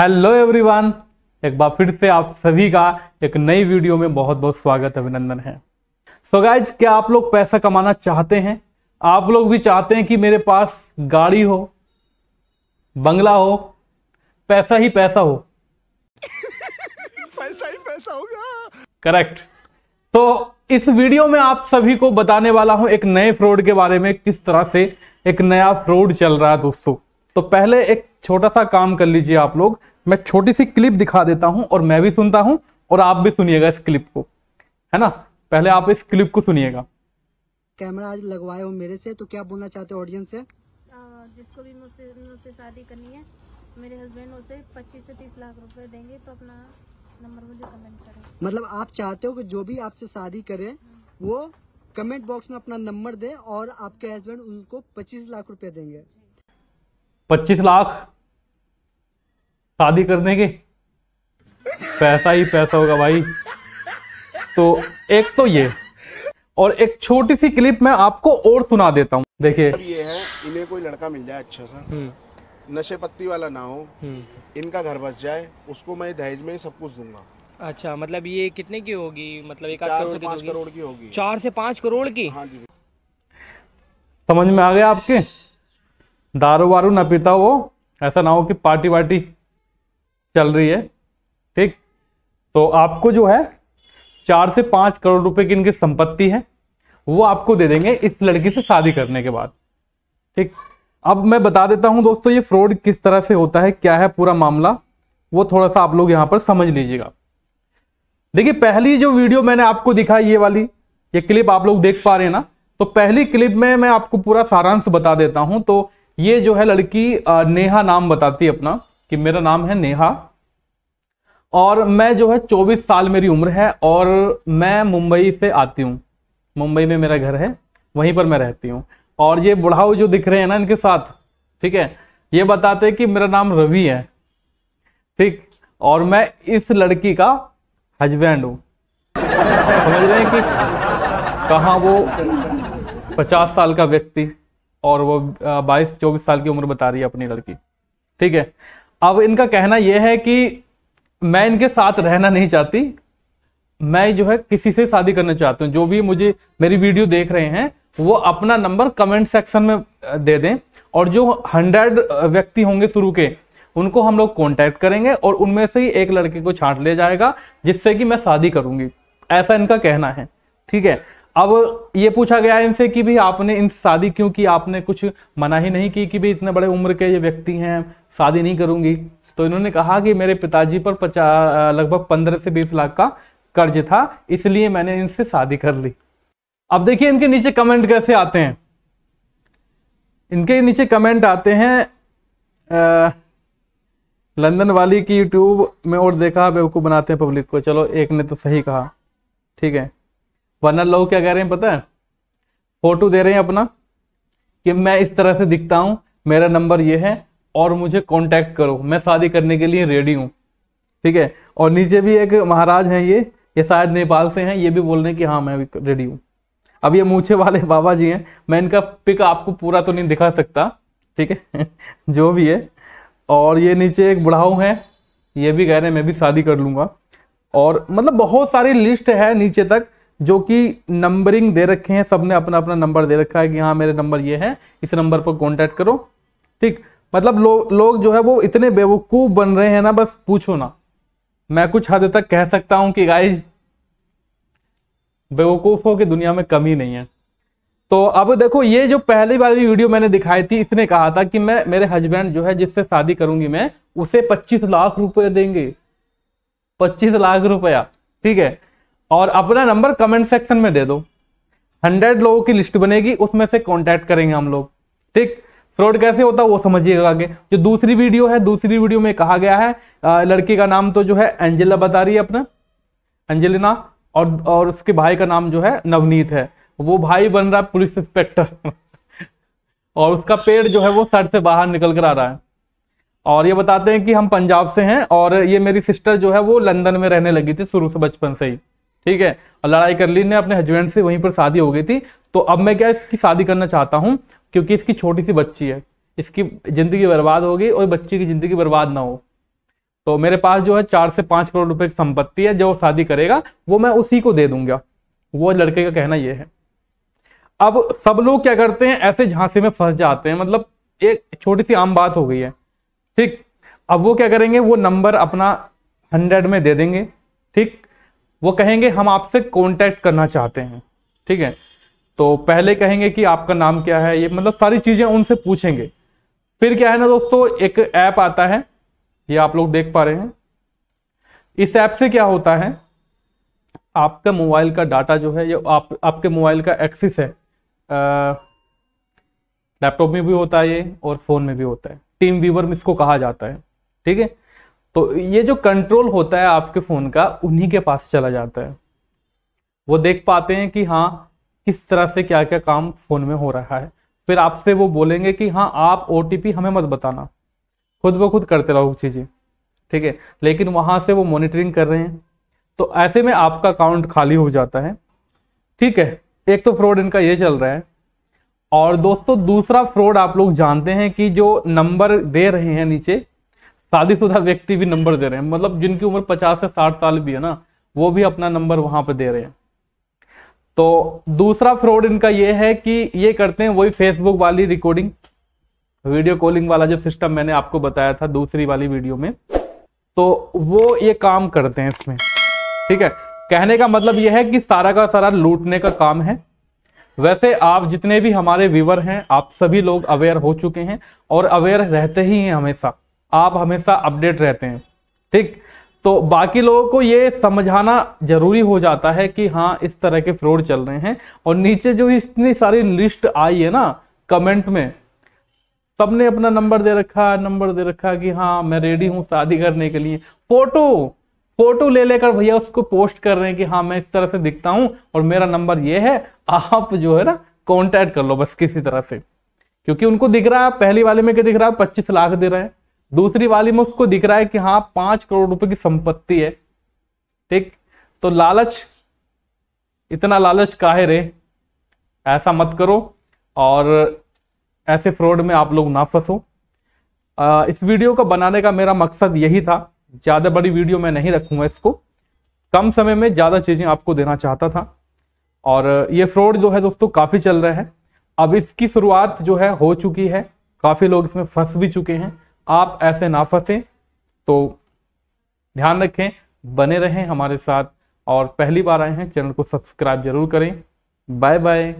Hello everyone एक बार फिर से आप सभी का एक नई वीडियो में बहुत बहुत स्वागत अभिनंदन है। सो so गाइज़ क्या आप लोग पैसा कमाना चाहते हैं? आप लोग भी चाहते हैं कि मेरे पास गाड़ी हो बंगला हो पैसा ही पैसा हो। पैसा ही पैसा होगा। करेक्ट तो इस वीडियो में आप सभी को बताने वाला हूँ एक नए फ्रॉड के बारे में किस तरह से एक नया फ्रॉड चल रहा है दोस्तों। तो पहले एक छोटा सा काम कर लीजिए आप लोग। मैं छोटी सी क्लिप दिखा देता हूँ और मैं भी सुनता हूँ और आप भी सुनिएगा इस क्लिप को। है ना? पहले आप इस क्लिप को सुनिएगा। कैमरा आज लगवाए हो मेरे से तो क्या बोलना चाहते हो ऑडियंस से? जिसको भी मुझसे मुझसे शादी करनी है मेरे हस्बैंड उसे 25 से 30 लाख रुपए देंगे तो अपना नंबर मुझे कमेंट करें। मतलब आप चाहते हो कि जो भी आपसे शादी करे वो कमेंट बॉक्स में अपना नंबर दे और आपके हस्बैंड उनको 25 लाख रुपए देंगे। 25 लाख शादी करने के पैसा ही पैसा होगा भाई। तो एक तो ये और एक छोटी सी क्लिप मैं आपको और सुना देता हूँ। देखिए। ये है इन्हें कोई लड़का मिल जाए अच्छा सा। नशे पत्ती वाला ना हो। इनका घर बच जाए उसको मैं दहेज में ही सब कुछ दूँगा। अच्छा मतलब ये कितने की होगी? मतलब एक चार से की पाँच होगी? करोड़ की होगी। चार से पाँच करोड़ की? हाँ जी। समझ में आ गया आपके? दारू वारू ना पीता वो ऐसा ना हो कि पार्टी वार्टी चल रही है, ठीक? तो आपको जो है, चार से पाँच करोड़ रुपए की इनकी संपत्ति है, वो आपको दे देंगे इस लड़की से शादी करने के बाद, ठीक? अब मैं बता देता हूँ दोस्तों, ये फ्रॉड किस तरह से होता है, क्या है पूरा मामला, वो थोड़ा सा आप लोग यहाँ पर समझ लीजिएगा। देखिए, पहली जो वीडियो मैंने आपको दिखाई, ये वाली, ये क्लिप आप लोग देख पा रहे हैं ना तो पहली क्लिप में मैं आपको पूरा सारांश बता देता हूँ तो ये जो है लड़की नेहा नाम बताती है अपना, कि मेरा नाम है नेहा। और मैं जो है 24 साल मेरी उम्र है और मैं मुंबई से आती हूँ। मुंबई में मेरा घर है, वहीं पर मैं रहती हूँ। और ये बुढ़ाऊ जो दिख रहे हैं ना इनके साथ, ठीक है, ये बताते हैं कि मेरा नाम रवि है, ठीक, और मैं इस लड़की का हस्बैंड हूँ। समझ रहे हैं कि कहाँ वो पचास साल का व्यक्ति और वो बाईस, चौबीस साल की उम्र बता रही है अपनी लड़की। ठीक है? अब इनका कहना यह है कि मैं इनके साथ रहना नहीं चाहती। मैं जो है किसी से शादी करना चाहती हूँ। जो भी मुझे, मेरी वीडियो देख रहे हैं, वो अपना नंबर कमेंट सेक्शन में दे दें। और जो हंड्रेड व्यक्ति होंगे शुरू के, उनको हम लोग कांटेक्ट करेंगे और उनमें से ही एक लड़के को छांट ले जाएगा, जिससे कि मैं शादी करूँगी। ऐसा इनका कहना है। ठीक है? अब ये पूछा गया है इनसे कि भी आपने इन शादी क्यों की? आपने कुछ मना ही नहीं की कि भी इतने बड़े उम्र के ये व्यक्ति हैं शादी नहीं करूँगी? तो इन्होंने कहा कि मेरे पिताजी पर पचास लगभग पंद्रह से बीस लाख का कर्ज था इसलिए मैंने इनसे शादी कर ली। अब देखिए इनके नीचे कमेंट कैसे आते हैं। इनके नीचे कमेंट आते हैं अ, लंदन वाली की यूट्यूब में और देखा बेवकूफ़ बनाते हैं पब्लिक को। चलो एक ने तो सही कहा ठीक है। वरना लोग क्या कह रहे हैं, पता है? फ़ोटो दे रहे हैं अपना कि मैं इस तरह से दिखता हूँ, मेरा नंबर ये है और मुझे कांटेक्ट करो। मैं शादी करने के लिए रेडी हूँ। ठीक है? और नीचे भी एक महाराज हैं ये ये शायद नेपाल से हैं, ये भी बोल रहे हैं कि हाँ मैं भी रेडी हूँ। अब ये मूछे वाले बाबा जी हैं, मैं इनका पिक आपको पूरा तो नहीं दिखा सकता, ठीक है? जो भी है। और ये नीचे एक बुढ़ाऊ है, ये भी कह रहे हैं, मैं भी शादी कर लूँगा। और मतलब बहुत सारी लिस्ट है नीचे तक जो कि नंबरिंग दे रखे हैं सबने अपना अपना नंबर दे रखा है कि हाँ मेरे नंबर ये है इस नंबर पर कांटेक्ट करो। ठीक? मतलब लो, लोग जो है वो इतने बेवकूफ़ बन रहे हैं ना बस पूछो ना। मैं कुछ हद तक कह सकता हूँ कि गाइज़ बेवकूफ़ों की दुनिया में कमी नहीं है। तो अब देखो ये जो पहली वाली वीडियो मैंने दिखाई थी इसने कहा था कि मैं मेरे हस्बैंड जो है जिससे शादी करूँगी मैं उसे 25 लाख रुपए देंगे। 25 लाख रुपया। ठीक है? और अपना नंबर कमेंट सेक्शन में दे दो। हंड्रेड लोगों की लिस्ट बनेगी, उसमें से कांटेक्ट करेंगे हम लोग। ठीक? फ्रॉड कैसे होता है वो समझिएगा आगे। जो दूसरी वीडियो है, दूसरी वीडियो में कहा गया है लड़की का नाम तो जो है एंजेला बता रही है अपना। एंजेलिना और और उसके भाई का नाम जो है नवनीत है। वो भाई बन रहा है पुलिस इंस्पेक्टर और उसका पेड़ जो है वो सर से बाहर निकल कर आ रहा है। और ये बताते हैं कि हम पंजाब से हैं, और ये मेरी सिस्टर जो है वो लंदन में रहने लगी थी शुरू से बचपन से ही। ठीक है? और लड़ाई कर ली ने अपने हस्बैंड से, वहीं पर शादी हो गई थी। तो अब मैं क्या इसकी शादी करना चाहता हूँ? क्योंकि इसकी छोटी सी बच्ची है। इसकी ज़िंदगी बर्बाद होगी और बच्ची की ज़िंदगी बर्बाद ना हो। तो मेरे पास जो है चार से पाँच करोड़ रुपए की संपत्ति है, जो शादी करेगा, वो मैं उसी को दे दूँगा। वो लड़के का कहना ये है। अब सब लोग क्या करते हैं? ऐसे झांसे में फंस जाते हैं। मतलब एक छोटी सी आम बात हो गई है। ठीक? अब वो क्या करेंगे? वो नंबर अपना हंड्रेड में दे देंगे। ठीक? वो कहेंगे, हम आपसे कांटेक्ट करना चाहते हैं। ठीक है? तो पहले कहेंगे कि आपका नाम क्या है? ये मतलब सारी चीज़ें उनसे पूछेंगे। फिर क्या है ना दोस्तों, एक ऐप आता है, ये आप लोग देख पा रहे हैं। इस ऐप से क्या होता है, आपका मोबाइल का डाटा जो है, ये आप, आपके मोबाइल का एक्सेस है लैपटॉप में भी होता है ये, और फ़ोन में भी होता है। टीम व्यूवर में इसको कहा जाता है। ठीक है? तो ये जो कंट्रोल होता है आपके फ़ोन का, उन्हीं के पास चला जाता है। वो देख पाते हैं कि हाँ किस तरह से क्या क्या काम फ़ोन में हो रहा है। फिर आपसे वो बोलेंगे कि हाँ आप ओटीपी हमें मत बताना। खुद ब खुद करते रहो चीज़ें, ठीक है? लेकिन वहाँ से वो मॉनिटरिंग कर रहे हैं। तो ऐसे में आपका अकाउंट खाली हो जाता है, ठीक है? एक तो फ्रॉड इनका ये चल रहा है। और दोस्तों, दूसरा फ्रॉड आप लोग जानते हैं कि जो नंबर दे रहे हैं नीचे शादीशुदा व्यक्ति भी नंबर दे रहे हैं। मतलब जिनकी उम्र पचास से साठ साल भी है ना, वो भी अपना नंबर वहाँ पर दे रहे हैं। तो दूसरा फ्रॉड इनका ये है कि ये करते हैं वही फेसबुक वाली रिकॉर्डिंग वीडियो कॉलिंग वाला जो सिस्टम मैंने आपको बताया था दूसरी वाली वीडियो में। तो वो ये काम करते हैं इसमें। ठीक है? कहने का मतलब यह है कि सारा का सारा लूटने का काम है। वैसे आप जितने भी हमारे व्यूवर हैं, आप सभी लोग अवेयर हो चुके हैं और अवेयर रहते ही हैं हमेशा। आप हमेशा अपडेट रहते हैं, ठीक? तो बाकी लोगों को ये समझाना ज़रूरी हो जाता है कि हाँ इस तरह के फ्रॉड चल रहे हैं और नीचे जो इतनी सारी लिस्ट आई है ना, कमेंट में, सबने अपना नंबर दे रखा, नंबर दे रखा कि हाँ मैं रेडी हूँ शादी करने के लिए। फ़ोटो फ़ोटो ले लेकर भैया उसको पोस्ट कर रहे हैं कि हाँ मैं इस तरह से दिखता हूँ और मेरा नंबर ये है, आप जो है ना कॉन्टैक्ट कर लो बस किसी तरह से। क्योंकि उनको दिख रहा है पहली वाले में क्या दिख रहा है पच्चीस लाख दे रहे हैं। दूसरी वाली में उसको दिख रहा है कि हाँ पाँच करोड़ रुपए की संपत्ति है। ठीक? तो लालच, इतना लालच काहे रे? ऐसा मत करो और ऐसे फ्रॉड में आप लोग ना फंसो। इस वीडियो को बनाने का मेरा मकसद यही था। ज़्यादा बड़ी वीडियो मैं नहीं रखूँगा इसको। कम समय में ज़्यादा चीज़ें आपको देना चाहता था। और ये फ्रॉड जो है दोस्तों, काफ़ी चल रहा है। अब इसकी शुरुआत जो है हो चुकी है। काफ़ी लोग इसमें फंस भी चुके हैं। आप ऐसे ना फंसे तो ध्यान रखें, बने रहें हमारे साथ और पहली बार आए हैं, चैनल को सब्सक्राइब ज़रूर करें। Bye bye.